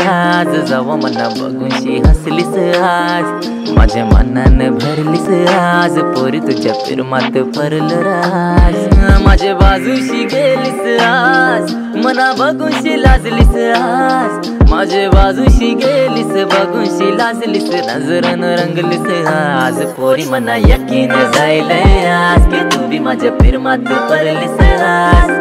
आज जावा मना बघूनशी हसलीस आज. माझ्या मनानं भरलीस आज. पोरी तुझ्या फिरमात फरल राज. माझ्या बाजूशी गेलीस आज. मना बघूनशी लाजलीस आज. माझ्या बाजूशी गेलीस बघूनशी लाजलीस नजरन रंगलीस आज. पोरी मना यकीन जाईल आज. की तू बी माझ्या फिरमात परलीस आज.